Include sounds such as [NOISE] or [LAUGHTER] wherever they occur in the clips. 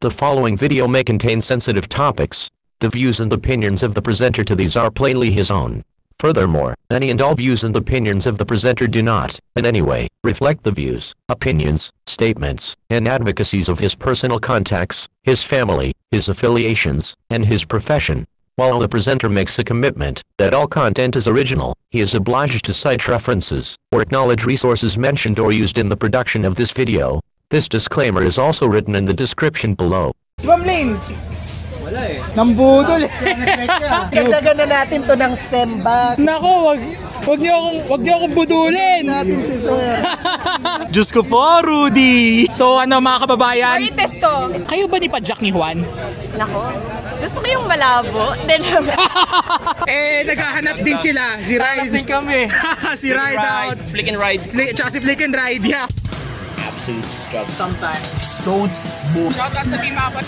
The following video may contain sensitive topics. The views and opinions of the presenter to these are plainly his own. Furthermore, any and all views and opinions of the presenter do not, in any way, reflect the views, opinions, statements, and advocacies of his personal contacts, his family, his affiliations, and his profession. While the presenter makes a commitment that all content is original, he is obliged to cite references or acknowledge resources mentioned or used in the production of this video. This disclaimer is also written in the description below. Ma'am Lane, Wala eh. nambudol eh. [LAUGHS] Dagdagan na natin to ng stem bag. Nako, wag wag niyo akong wag niyo akong budulin. Natin si sir. [LAUGHS] Diyos ko po, Rudy. So ano mga kababayan, Marites to. kayo ba ni Padjak ni Juan? Nako. Gusto ko yung malabo. [LAUGHS] Then, Eh, naghahanap din sila. Si Ride. Natin kami. si Ride out. Flick and ride. Flick, tsaka si Flick and Ride, yeah. Absolute struggle. Sometimes, don't move. Shout out sa Team Apat.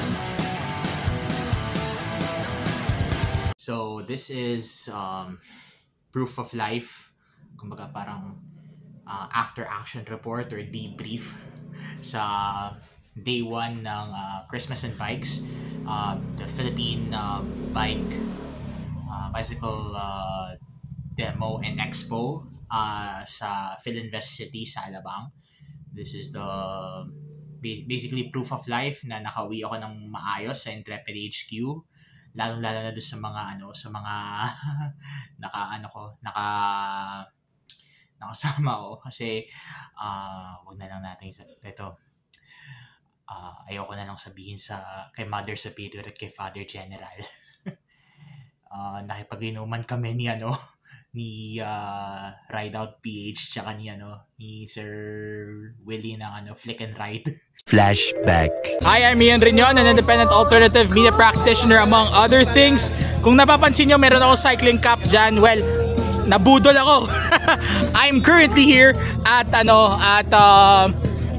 So this is um, proof of life. Kumbaga parang uh, after action report or debrief sa day one ng uh, Christmas and Bikes. Uh, the Philippine uh, Bike uh, Bicycle uh, Demo and Expo uh, sa Philinvest City sa Alabang. This is the ba- basically proof of life na nakauwi ako ng maayos sa Intrepid HQ lalo lalo na doon sa mga ano sa mga [LAUGHS] naka ano ko naka nakasama ko. Kasi ah wag na lang natin ito ah ayoko na lang sabihin sa kay Mother Superior at kay Father General. [LAUGHS] Ah nakipag-inuman kami ni ano ni ah, Ride Out PH tsaka ni ano ni Sir Willie ng ano Flick and Ride [LAUGHS] Flashback. Hi, I'm Ian Rignon, an independent alternative media practitioner among other things. Kung napapansin nyo, meron ako cycling cap dyan. Well, nabudol ako. [LAUGHS] I'm currently here at ano at uh,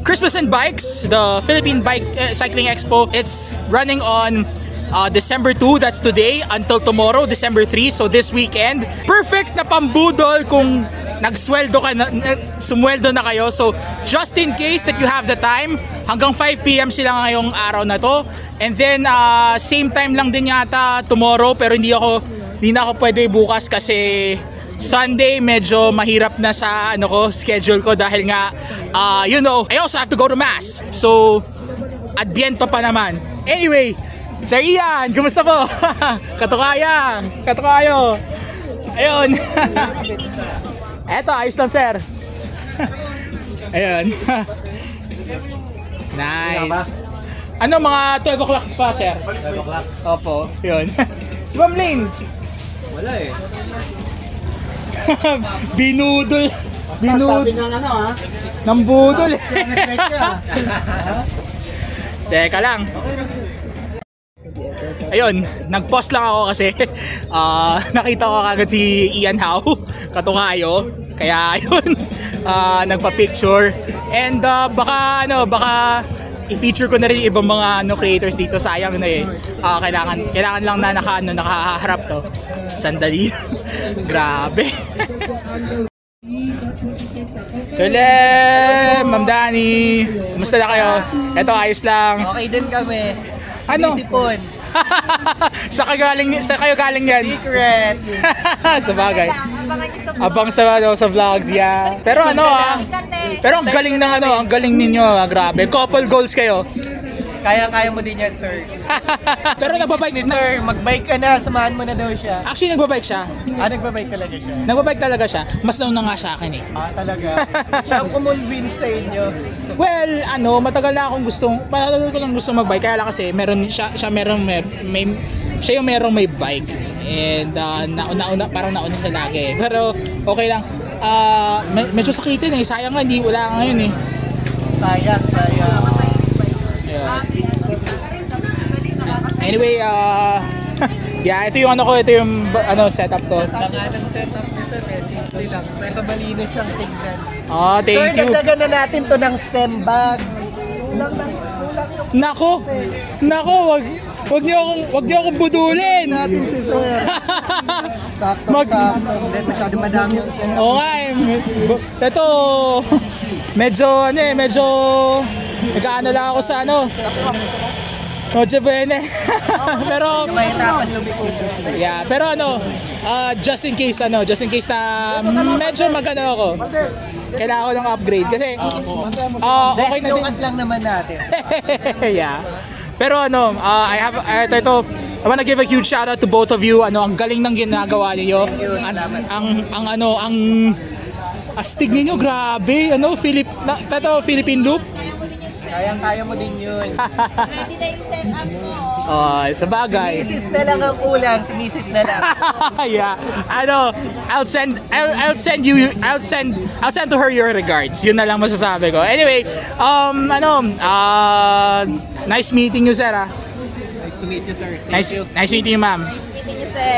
Christmas and Bikes, the Philippine Bike uh, Cycling Expo. It's running on uh, December 2, that's today, until tomorrow, December 3, so this weekend. Perfect na pambudol kung nagsweldo ka na, sumweldo na kayo. So, just in case that you have the time, hanggang 5 p.m. sila ngayong araw na to. And then, uh, same time lang din yata tomorrow, pero hindi ako, hindi na ako pwede bukas kasi Sunday medyo mahirap na sa ano ko schedule ko dahil nga uh, you know I also have to go to mass so adbiento pa naman anyway Sir Ian, kumusta po? [LAUGHS] Katukayan, katukayo. Ayun. [LAUGHS] Eto, ayos lang sir. [LAUGHS] Ayun. nice. Ano mga 12 o'clock pa sir? 12 o'clock? Opo, yun. si Ma'am Lane, Wala eh. binudol. Sabi Binudol. ng ano ha. Ng budol. Refleksya. Teka lang. Ayun, nag-pause lang ako kasi [LAUGHS] ah, nakita ko kagad si Ian Howe, [LAUGHS] katukayo. Kaya [LAUGHS] ayun, ah, nagpa-picture. And ah, baka ano, baka i-feature ko na rin ibang mga ano creators dito sayang na eh. Ah, kailangan kailangan lang na naka ano, nakaharap to. Sandali. Grabe. Sir Lem, Ma'am Dani, kumusta na kayo? Eto, ayos lang. Okay din kami. Ano? Sipon. [LAUGHS] sa kagaling sa kayo galing yan. Secret. [LAUGHS] sa bagay. Abang sa ano, sa vlogs yeah. Pero ano ah. Pero ang galing ng ano, ang galing ninyo, ah, grabe. Couple goals kayo. Kaya-kaya mo din yan, sir. [LAUGHS] Pero nagbabike Ni sir, mag-bike ka na, samahan mo na daw siya. Actually nagbabike siya. Ah, nagba-bike talaga siya. Nagbabike talaga siya. Mas nauna nga sa akin eh. Ah, talaga. siya ang kumonvince sa inyo. Well, ano, matagal na akong gustong, matagal ko lang gusto magbike. Kaya lang kasi, meron siya, siya meron may, may siya yung merong may bike. And uh, nauna, una, parang nauna siya lagi. [LAUGHS] Pero okay lang. Ah, me- medyo sakitin eh. Sayang nga, hindi wala ngayon eh. Sayang, sayang. Ayun. Anyway, uh, [LAUGHS] yeah, ito yung ano ko, ito yung ano setup ko. Tanga ng setup ni sir eh. Simple lang. Pero malino siyang tignan. Ah, thank sir, you. dagdagan na natin to ng stem bag. Kulang lang, kulang yung Nako, nako, wag wag niyo akong wag niyo akong budulin. natin si sir. [LAUGHS] Sakto, Mag- sakto. Hindi, masyado madami yung sir. Oo nga eh. Ito, [LAUGHS] medyo ano eh, medyo nag-ano lang ako sa ano. Noche Buena. [LAUGHS] pero, Mahirapan lumiko. yeah, pero ano, ah, just in case, ano, just in case na medyo magano ako, kailangan ko ng upgrade. Kasi, ah, okay na din. Lang naman natin. [LAUGHS] yeah. Pero ano, uh, I have uh, ito, ito, I wanna give a huge shout out to both of you. Ano, ang galing ng ginagawa niyo. Ang, ang, ang ano, ang astig ninyo, grabe. Ano, Philip, na, ito, Philippine Loop. Kayang-kaya mo din yun. Oh, sa bagay. Mrs. na lang ang kulang, si Mrs. na lang. [LAUGHS] yeah. Ano, I'll send I'll, I'll send you I'll send I'll send to her your regards. Yun na lang masasabi ko. Anyway, um ano, uh, nice meeting you, sir. ah. nice to meet you, sir. Thank Nice you. nice meeting you, ma'am.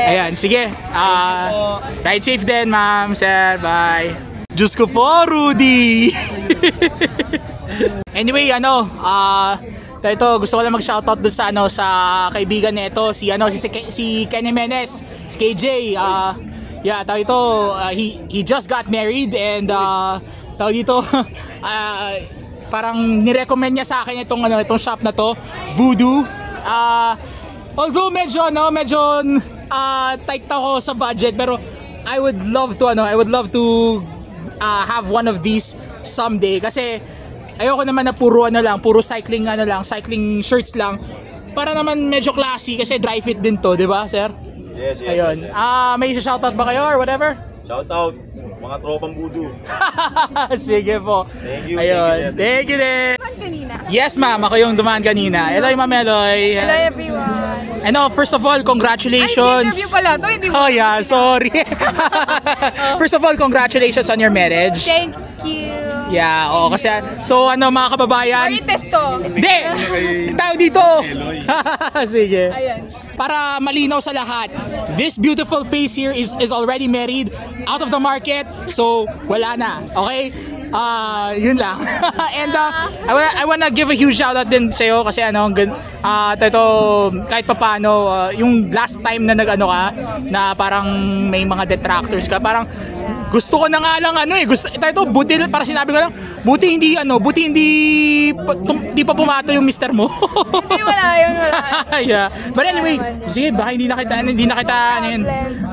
Ayan, sige. Ah, ride safe din, ma'am, sir. Bye. Diyos ko po, Rudy! [LAUGHS] anyway, ano, ah, ito, gusto ko lang mag-shoutout doon sa, ano, sa kaibigan nito, si, ano, si, si Ken Jimenez, si KJ, ah, yeah, tawag ito, ah, he, he just got married and, ah, tawag dito, [LAUGHS] ah, parang nirecommend niya sa akin itong, ano, itong shop na to, Voodoo, ah, Although medyo ano, medyo ah, tight ako sa budget pero I would love to ano, I would love to ah, have one of these someday. Kasi ayoko naman na puro ano lang, puro cycling ano lang, cycling shirts lang. Para naman medyo classy kasi dry fit din to, 'di ba, sir? Yes, yes. Ayun. yes, yes. Ah, may shoutout ba kayo or whatever? Shout out, mga tropang budu. [LAUGHS] Sige po. Thank you, Ayun. thank you, sir. Thank you din. Yes, ma'am. Ako yung dumaan kanina. Eloy, ma'am Eloy. Hello everyone. Ano, first of all, Ay, congratulations. interview pala to. Hindi mo. Oh yeah, sorry. [LAUGHS] [LAUGHS] First of all, congratulations on your marriage. Thank you. Yeah, oo kasi so ano mga kababayan, Marites to. hindi. Tao dito. [LAUGHS] Sige. Ayan. Para malinaw sa lahat, this beautiful face here is is already married, out of the market, so wala na. Okay? Ah, yun lang. [LAUGHS] And uh, I, wanna, I wanna give a huge shout out din sa'yo kasi ano, gan- ah ito, kahit papano, ah, yung last time na nag-ano ka, na parang may mga detractors ka, parang gusto ko na nga lang ano eh, gusto, ito, ito buti, para sinabi ko lang, buti hindi ano, buti hindi, hindi pa pumato yung mister mo. Hindi, wala yun, wala. [LAUGHS] yeah. But anyway, sige, baka hindi na kita, hindi na kita, ano yun.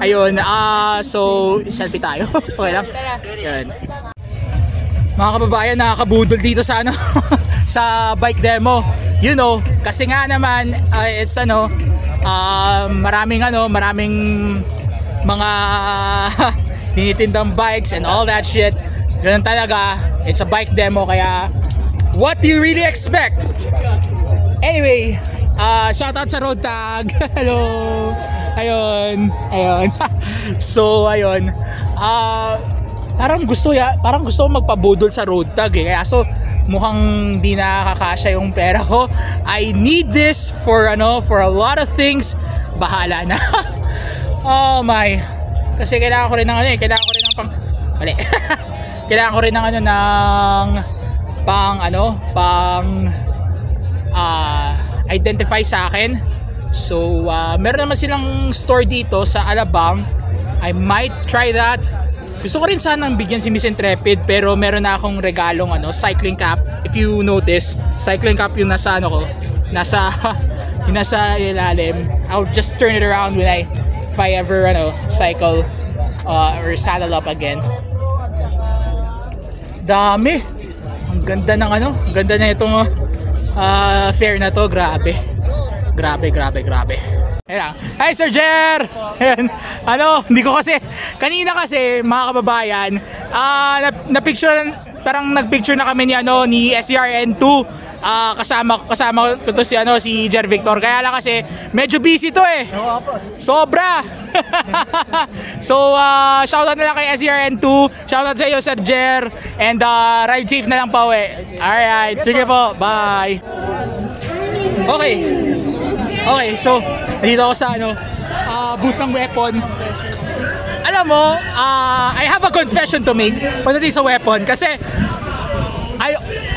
Ayun, ah, so, selfie tayo. [LAUGHS] okay lang? Yun. Mga kababayan, nakakabudol dito sa ano, [LAUGHS] sa bike demo. You know, kasi nga naman, uh, it's ano, ah, maraming ano, maraming mga tinitindang bikes and all that shit. Ganun talaga, it's a bike demo, kaya what do you really expect? Anyway, uh, shout out sa road tag. [LAUGHS] Hello. Ayun. Ayun. [LAUGHS] so, ayun. Ah, parang gusto ya, parang gusto magpabudol sa road tag eh. Kaya so mukhang di nakakasya yung pera ko. I need this for ano, for a lot of things. Bahala na. [LAUGHS] oh my. Kasi kailangan ko rin ng ano eh, kailangan ko rin ng pang Mali. [LAUGHS] kailangan ko rin ng ano ng pang ano, pang ah identify sa akin. So, ah, meron naman silang store dito sa Alabang. I might try that. Gusto ko rin sanang bigyan si Miss Intrepid pero meron na akong regalong ano, cycling cap. If you notice, cycling cap yung nasa ano ko, nasa [LAUGHS] yung nasa ilalim. I'll just turn it around when I if I ever ano, cycle uh, or saddle up again. Dami. Ang ganda ng ano, ang ganda na itong uh, fair na to, grabe. Grabe, grabe, grabe. Ayan. Hi Sir Jer! Ayan. Ano, hindi ko kasi, kanina kasi mga kababayan, na, na-picture, parang nag-picture na kami ni, ano, ni SCRN2. Ah, kasama kasama ko to si ano si Jer Victor kaya lang kasi medyo busy to eh. Sobra. [LAUGHS] so uh, shoutout na lang kay SCRN2, shoutout sa iyo Sir Jer and uh, ride safe na lang pa uwi. Alright, sige po. Bye. Okay. Okay, so nandito ako sa ano, ah, booth ng weapon. Alam mo, ah, I have a confession to make pagdating sa weapon kasi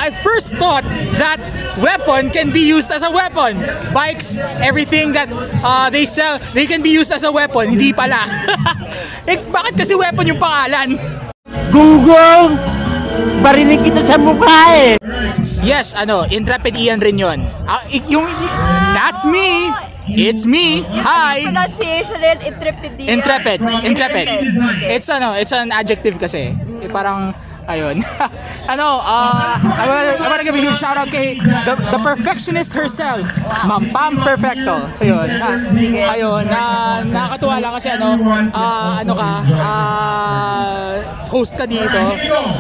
I first thought that weapon can be used as a weapon. Bikes, everything that uh, they sell, they can be used as a weapon. Hindi pala. [LAUGHS] eh, bakit kasi weapon yung pangalan? Gunggong! Barinig kita sa mukha eh! Yes, ano, Intrepid Ian rin yun. I- yung, that's me! It's me! Hi! Pronunciation rin, intrepid. Intrepid. Intrepid. It's ano, it's an adjective kasi. Eh, Parang, ayun. [LAUGHS] ano, uh, I wanna, I wanna give a huge shout out kay the, the perfectionist herself, Ma'am Pam Perfecto. Ayun. Na, ayun, na nakakatuwa lang kasi ano, ah, ano ka, ah, host ka dito.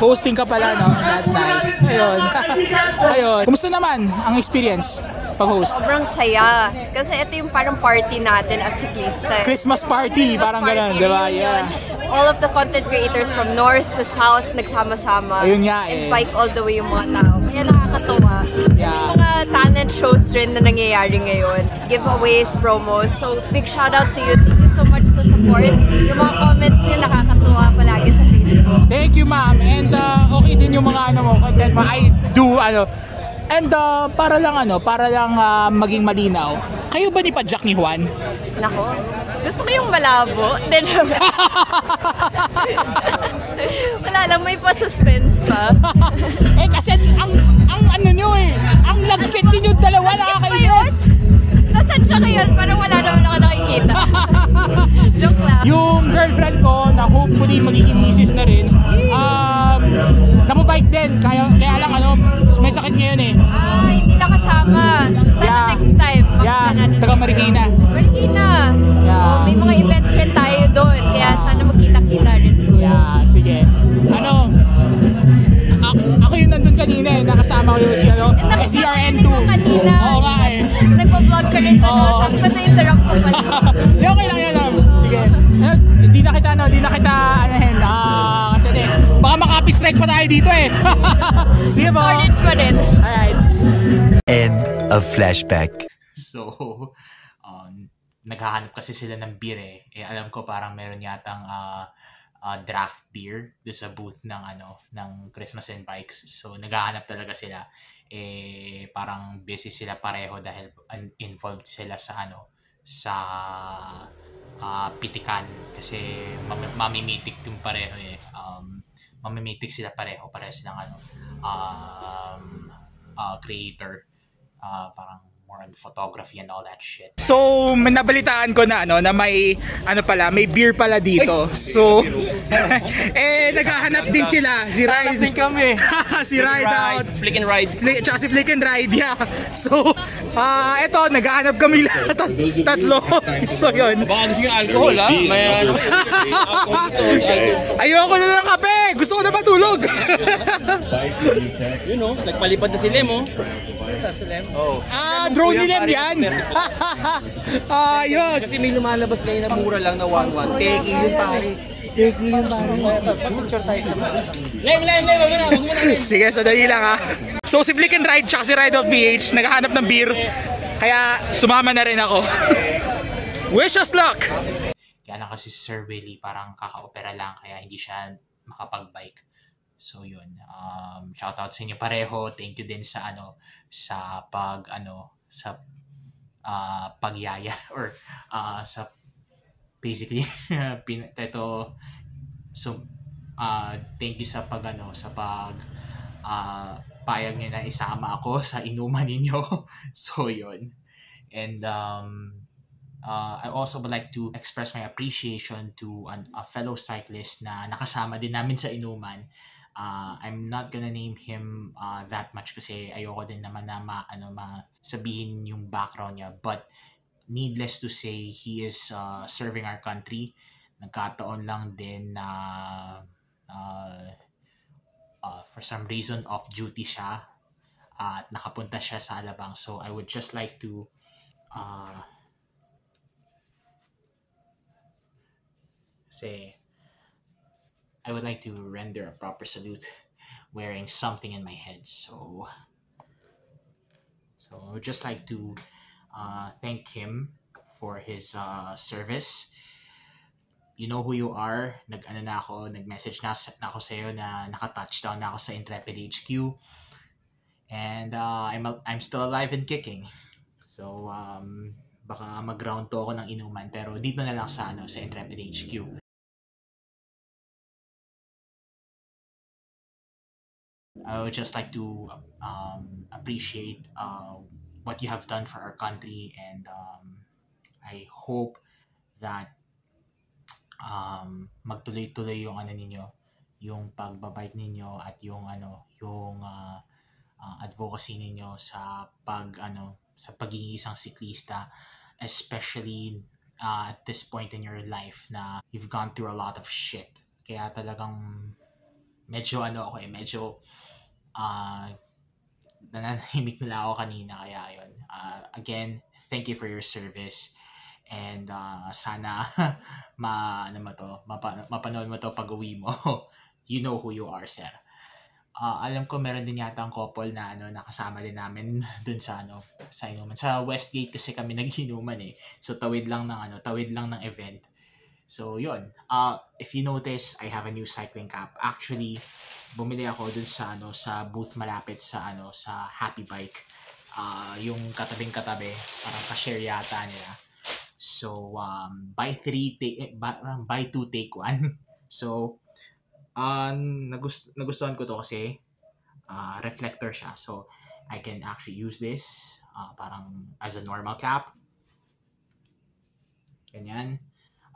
Hosting ka pala, no? That's nice. Ayun. [LAUGHS] ayun. Kumusta naman ang experience pag-host? Sobrang saya. Kasi ito yung parang party natin as siklista. Christmas party, parang ganun, di ba? Yeah. All of the content creators from north to south nagsama-sama. Ayun nga eh. And bike all the way yung mga tao. Kaya nakakatuwa. Yeah. Yung mga talent shows rin na nangyayari ngayon. Giveaways, promos. So, big shout out to you. Thank you so much sa support. Yung mga comments nyo nakakatuwa palagi sa Facebook. Thank you, ma'am. And uh, okay din yung mga ano mo, content mo. I do, ano. And uh, para lang ano, para lang uh, maging malinaw, kayo ba ni pa Jack ni Juan? Nako. Gusto ko yung malabo. Then, [LAUGHS] wala lang, may pa-suspense pa. [LAUGHS] eh kasi ang ang ano nyo eh, ang lagkit ninyo dalawa nakakainis. Nasaan siya ngayon? Parang wala naman ako nakikita. [LAUGHS] Joke lang. Yung girlfriend ko na hopefully magiging misis na rin, um, napabike din. Kaya, kaya lang ano, may sakit ngayon eh. Ah, hindi nakasama. Sana Yeah. next time. Yeah, taga Marikina. Marikina. Yeah. Oh, may mga events rin tayo doon. Kaya sana magkita-kita rin soon. Yeah, sige. Ano, ako, ako yung nandun kanina eh, nakasama ko yung si ano, eh, CRN2. nakapag- kanina. Oo nga eh. Nagpa-vlog ka rin ano. Oo. Sabi ko na-interrupt ko pala. [LAUGHS] Di okay lang yan, ma'am. Sige. Eh, Hindi na kita, ano, hindi na kita, baka makapi-strike pa tayo dito eh. [LAUGHS] Sige po. Storage pa rin. Alright. End of flashback. So, um, naghahanap kasi sila ng beer eh. eh alam ko parang meron yatang ah, ah, draft beer doon sa booth ng ano ng Christmas and Bikes. So, naghahanap talaga sila. Eh, parang busy sila pareho dahil involved sila sa ano sa ah, pitikan kasi mam- mamimitik yung pareho eh. Um, mamimitik sila pareho, pareho silang ano um, ah, creator. Ah, parang more on photography and all that shit. So, may nabalitaan ko na ano na may ano pala, may beer pala dito. So, [LAUGHS] eh naghahanap din sila si Ride. din kami. [LAUGHS] si Ride out. Flick and ride. Flick, tsaka si Flick and Ride, yeah. [LAUGHS] So, ah eto, naghahanap kami lahat. tat- tatlo. so, yun. Baka gusto yung alcohol ha? May ano. Ayoko na ng kape! Gusto ko na matulog! Yun o, nagpalipad na si Lem oh. ah, ni Lem yan! [LAUGHS] Ayos! Kasi may lumalabas na yun na mura lang na 1-1. Teki yun pare. Teki yun pare. Picture tayo sa Lem, Lem, Lem, wag mo na, wag mo na. Sige, sadali lang ha. So si Flick and Ride tsaka si Ride of PH naghahanap ng beer. Kaya sumama na rin ako. [LAUGHS] Wish us luck! Kaya lang kasi si Sir Willie parang kaka-opera lang kaya hindi siya makapag-bike. So yun. Um, shout out sa inyo pareho. Thank you din sa ano sa pag ano sa ah, pagyaya [LAUGHS] or ah, sa basically [LAUGHS] pin ito so ah, thank you sa pag ano sa pag ah, payag niyo na isama ako [LAUGHS] sa inuman ninyo. so yun. And um Uh, I also would like to express my appreciation to an, a fellow cyclist na nakasama din namin sa inuman. Uh, I'm not gonna name him uh, that much kasi ayoko din naman na ma, ano, ma sabihin yung background niya. But needless to say, he is uh, serving our country. Nagkataon lang din na uh, uh, for some reason off duty siya at nakapunta siya sa Alabang. So I would just like to uh, say I would like to render a proper salute [LAUGHS] wearing something in my head. So so I would just like to uh, thank him for his uh, service. You know who you are. Nag ano na ako, nag-message na, na ako sa iyo na naka-touchdown na ako sa Intrepid HQ. And uh, I'm I'm still alive and kicking. So um baka mag-round to ako ng inuman pero dito na lang sa ano sa Intrepid HQ. I would just like to um, appreciate uh, what you have done for our country, and um, I hope that um, magtuloy-tuloy yung ano ninyo, yung pagbabike ninyo at yung ano, yung uh, uh, advocacy ninyo sa pag ano, sa pagiging isang siklista, especially uh, at this point in your life na you've gone through a lot of shit. Kaya talagang medyo ano ako eh, medyo uh, nananahimik nila ako kanina kaya yun. Uh, again, thank you for your service and uh, sana [LAUGHS] ma ano mo to, mapa, mapanood mo to pag uwi mo. [LAUGHS] you know who you are, sir. Uh, alam ko meron din yata ang couple na ano nakasama din namin [LAUGHS] dun sa ano sa inuman. Sa Westgate kasi kami nagiinuman eh. So tawid lang ng ano, tawid lang ng event. So yun. Uh, if you notice, I have a new cycling cap. Actually, bumili ako dun sa ano sa booth malapit sa ano sa Happy Bike. Uh, yung katabing katabi, parang ka-share yata nila. So um, buy three take eh, buy two take one. [LAUGHS] So um, nagust nagustuhan ko to kasi uh, reflector siya. So, I can actually use this uh, parang as a normal cap. Ganyan.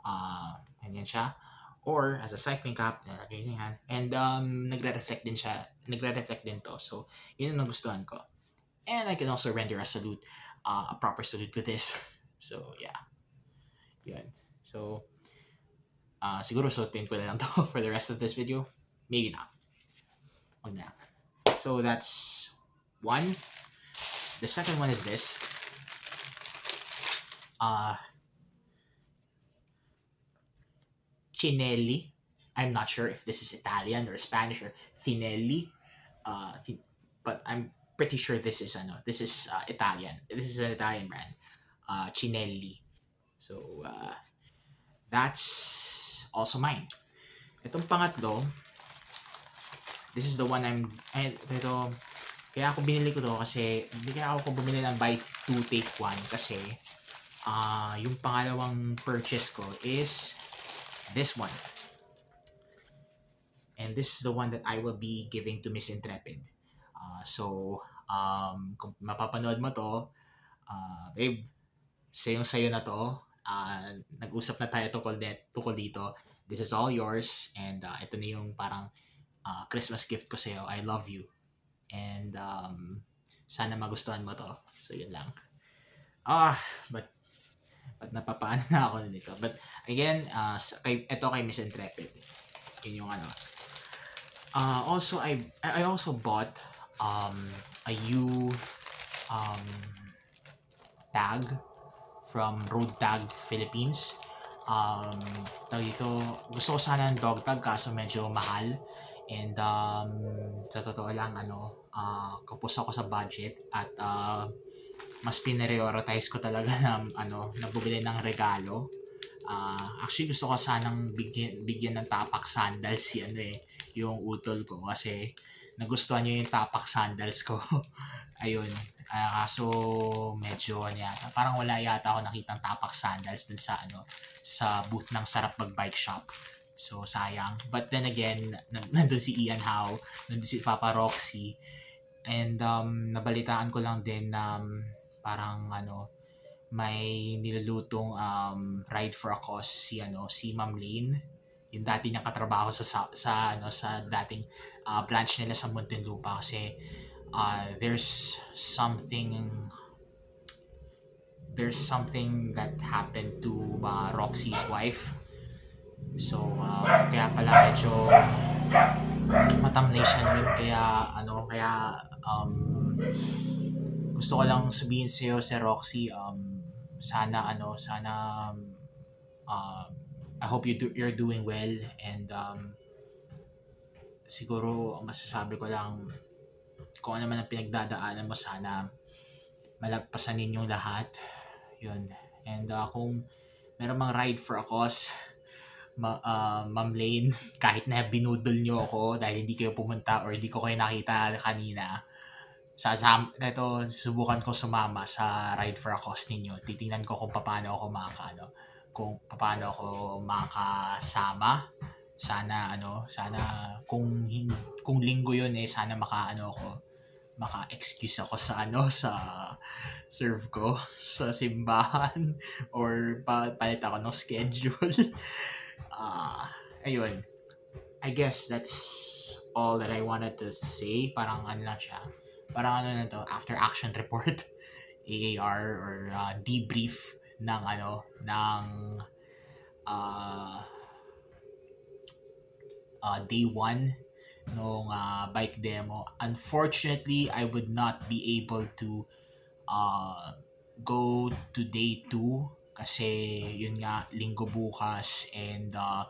Uh, ganyan siya. Or as a cycling cap, ganyan. And um, nagre-reflect din siya. Nagre-reflect din to. So, yun ang nagustuhan ko. And I can also render a salute, uh, a proper salute with this. [LAUGHS] So, yeah. Yun. So, uh, siguro suotin ko na lang [LAUGHS] to for the rest of this video. Maybe not. Wag na. So that's one. The second one is this. Uh, Cinelli. I'm not sure if this is Italian or Spanish or Finelli. Uh, but I'm pretty sure this is ano, this is uh, Italian. This is an Italian brand. Uh, Cinelli. So uh, that's also mine. Itong pangatlo, this is the one I'm, eh, ito, kaya ako binili ko to kasi, hindi kaya ako bumili ng buy two take one kasi, uh, yung pangalawang purchase ko is this one. And this is the one that I will be giving to Miss Intrepid. Uh, so, um, kung mapapanood mo to, uh, babe, sayong sayo na to, uh, nag-usap na tayo tungkol, net, tungkol dito. This is all yours and uh, ito na yung parang uh, Christmas gift ko sa'yo. I love you. And um, sana magustuhan mo to. So yun lang. Ah, but but napapaano na ako nito. But again, uh, kay, ito kay Miss Intrepid. Yun yung ano. Uh, also, I I also bought um, a U um, tag from Road Tag Philippines. Um, dito, gusto ko sana ng dog tag kaso medyo mahal. And um, sa totoo lang, ano, uh, kapos ako sa budget at uh, mas pinerioritize ko talaga na, ano, na bumili ng regalo. Uh, actually, gusto ko sanang bigyan, bigyan ng tapak sandals si ano eh, yung utol ko kasi nagustuhan niyo yung tapak sandals ko. [LAUGHS] Ayun, Uh, kaso medyo ano yata, parang wala yata ako nakitang tapak sandals dun sa ano sa booth ng Sarap Mag Bike Shop. So sayang. But then again, [LAUGHS] nandun si Ian Howe, nandun si Papa Roxy. And um, nabalitaan ko lang din na um, parang ano may nilulutong um, ride for a cause si ano si Ma'am Lane yung dati niyang katrabaho sa sa, sa ano sa dating uh, branch nila sa Muntinlupa kasi uh, there's something there's something that happened to uh, Roxy's wife. So, uh, kaya pala medyo matamlay siya nun. Kaya, ano, kaya, um, gusto ko lang sabihin sa'yo, si Roxy, um, sana, ano, sana, uh, I hope you do, you're doing well and, um, siguro, ang masasabi ko lang, kung ano man ang pinagdadaanan mo, sana malagpasan ninyong lahat. Yun. And uh, kung meron mang ride for a cause, [LAUGHS] ma, uh, Ma'am Lane, [LAUGHS] kahit na binudol nyo ako dahil hindi kayo pumunta or hindi ko kayo nakita kanina, sa sam ito subukan ko sumama sa ride for a cause ninyo. Titingnan ko kung paano ako makaka ano, kung paano ako makakasama sana ano, sana kung kung linggo yun eh sana makaano ako maka-excuse ako sa ano sa serve ko [LAUGHS] sa simbahan or pa palit ako ng schedule. [LAUGHS] Ah, ayun. I guess that's all that I wanted to say. Parang ano lang siya. Parang ano na to, after action report, [LAUGHS] AAR or uh, debrief ng ano, ng uh, uh, day 1 nung uh, bike demo. Unfortunately, I would not be able to uh, go to day 2 kasi yun nga, linggo bukas and uh,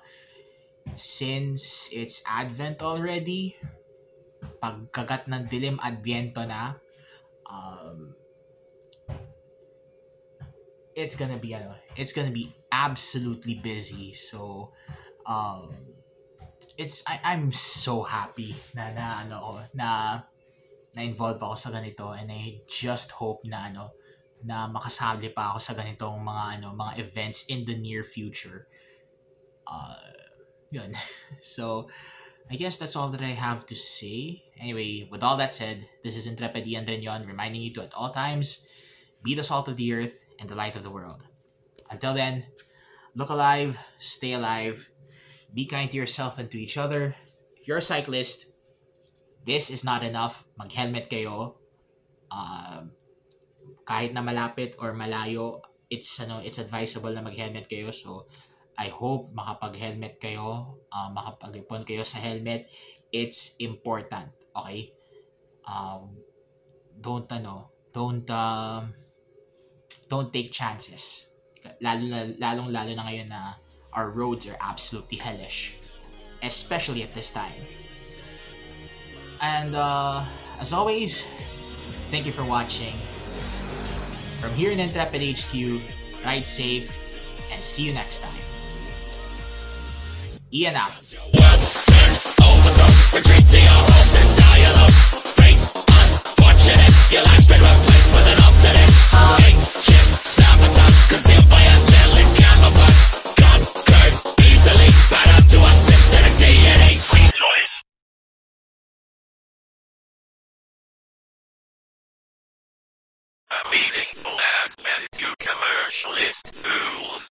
since it's Advent already, pagkagat ng dilim Adviento na, um, it's gonna be ano, it's gonna be absolutely busy. So, um, it's I, I'm so happy na na ano na na involved ako sa ganito and I just hope na ano na makasali pa ako sa ganitong mga ano mga events in the near future. Uh, yun. [LAUGHS] so, I guess that's all that I have to say. Anyway, with all that said, this is Intrepid Ian Renyon reminding you to at all times be the salt of the earth and the light of the world. Until then, look alive, stay alive, be kind to yourself and to each other. If you're a cyclist, this is not enough. Mag-helmet kayo. Um, kahit na malapit or malayo, it's ano, it's advisable na mag-helmet kayo. So, I hope makapag-helmet kayo, uh, makapag-ipon kayo sa helmet. It's important, okay? Um, don't ano, don't um, don't take chances. Lalo lalong lalo na ngayon na our roads are absolutely hellish, especially at this time. And uh, as always, thank you for watching. From here in Intrepid HQ, ride safe and see you next time. Ian out. A meaningful ad meant to commercialist fools.